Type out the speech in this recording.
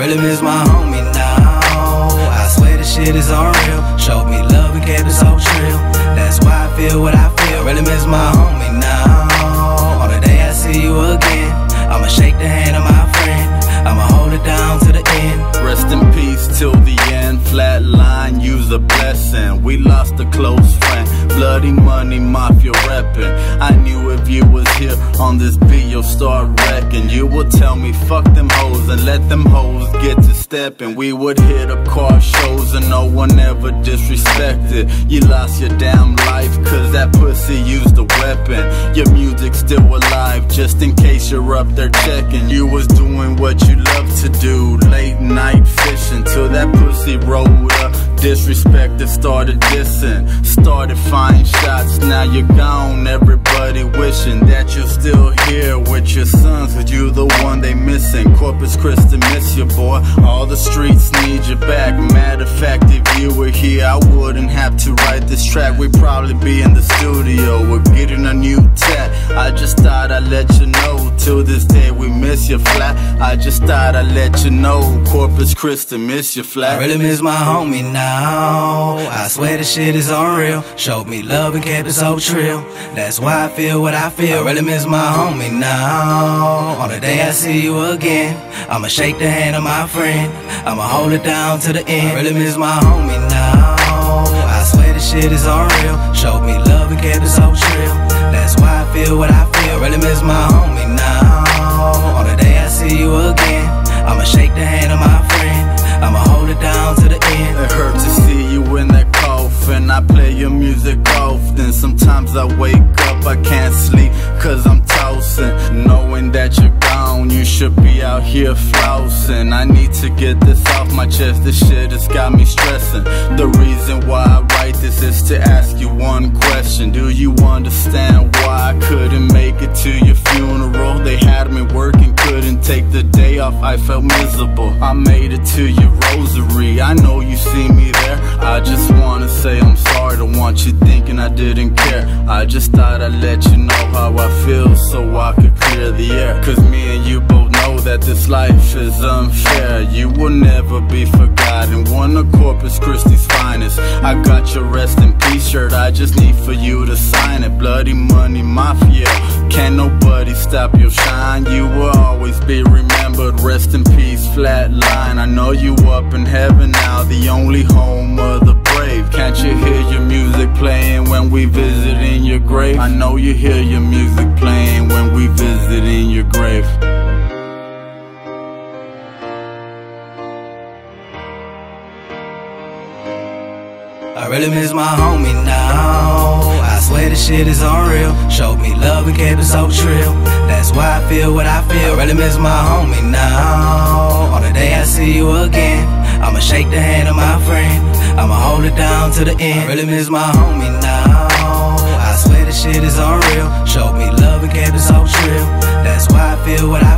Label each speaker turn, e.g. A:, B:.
A: really miss my homie now. I swear this shit is unreal. Showed me love and kept it so trill. That's
B: Bloody money, mafia reppin'. I knew if you was here on this beat, you'll start wrecking. You would tell me, fuck them hoes and let them hoes get to steppin'. We would hit up car shows and no one ever disrespected. You lost your damn life, cause that pussy used a weapon. Your music's still alive, just in case you're up there checking. You was doing what you love to do, late night fishing till that pussy rolled up. Disrespected, started dissing, started firing shots. Now you're gone, everybody wishing that you're still here with your sons, cause you the one they missing. Corpus Christi miss you, boy. All the streets need you back. Matter of fact, if you were here, I wouldn't have to write this track. We'd probably be in the studio, we're getting a new tat. I just thought I'd let you know, till this day we miss you flat. I just thought I'd let you know, Corpus Christi miss you flat.
A: I really miss my homie now. I swear this shit is unreal. Showed me love and kept it so trill. That's why I feel what I feel. I really miss my homie now. On the day I see you again, I'ma shake the hand of my friend. I'ma hold it down to the end. I really miss my homie now. I swear this shit is unreal. Showed me love and kept it so trill. I
B: can't sleep, cause I'm tossing. Knowing that you're gone, you should be out here flossing. I need to get this off my chest, this shit has got me stressing. The reason why I write this is to ask you one question. Do you understand why I couldn't make it to your funeral? They had me working, couldn't take the day off, I felt miserable. I made it to your rosary, I know you see me. I just wanna say I'm sorry, don't want you thinking I didn't care. I just thought I'd let you know how I feel so I could clear the air. Cause me and you both know that this life is unfair. You will never be forgotten, one of Corpus Christi's finest. I got your rest in peace shirt, I just need for you to sign it. Bloody money mafia, can't nobody stop your shine. You will always be remembered. Rest in peace, flatline. I know you up in heaven now, we visit in your grave? I know you hear your music playing when we visit in your grave.
A: I really miss my homie now. I swear this shit is unreal. Showed me love and kept it so trill. That's why I feel what I feel. Really miss my homie now. On the day I see you again, I'ma shake the hand of my friend. I'ma hold it down to the end. Really miss my homie now. Swear this shit is unreal. Showed me love and kept it so trill. That's why I feel what I